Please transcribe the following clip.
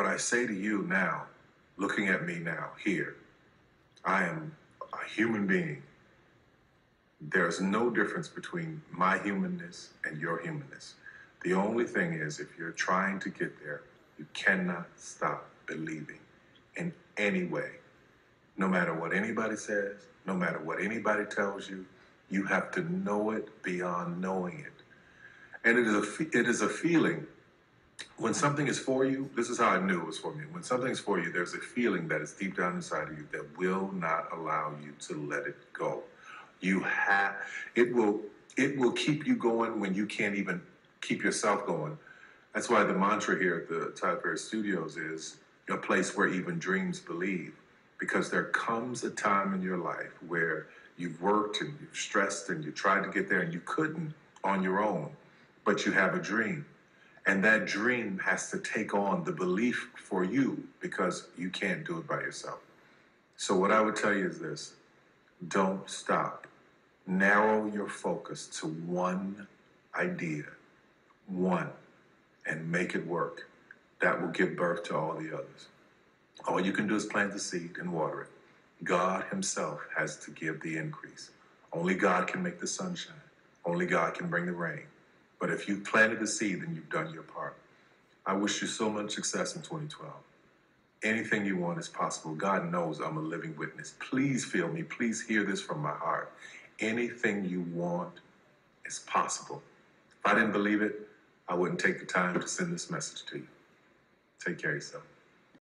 what I say to you now, looking at me now, here, I am a human being. There's no difference between my humanness and your humanness. The only thing is, if you're trying to get there, you cannot stop believing in any way. No matter what anybody says, no matter what anybody tells you, you have to know it beyond knowing it. And it is a, it is a feeling. When something is for you, this is how I knew it was for me. When something's for you, there's a feeling that is deep down inside of you that will not allow you to let it go. You have it will it will keep you going when you can't even keep yourself going. That's why the mantra here at the Tyler Perry Studios is a place where even dreams believe. Because there comes a time in your life where you've worked and you've stressed and you tried to get there and you couldn't on your own, but you have a dream. And that dream has to take on the belief for you because you can't do it by yourself. So, what I would tell you is this don't stop. Narrow your focus to one idea, one, and make it work. That will give birth to all the others. All you can do is plant the seed and water it. God Himself has to give the increase. Only God can make the sunshine. Only God can bring the rain. But if you planted the seed, then you've done your part. I wish you so much success in 2012. Anything you want is possible. God knows I'm a living witness. Please feel me. Please hear this from my heart. Anything you want is possible. If I didn't believe it, I wouldn't take the time to send this message to you. Take care of yourself.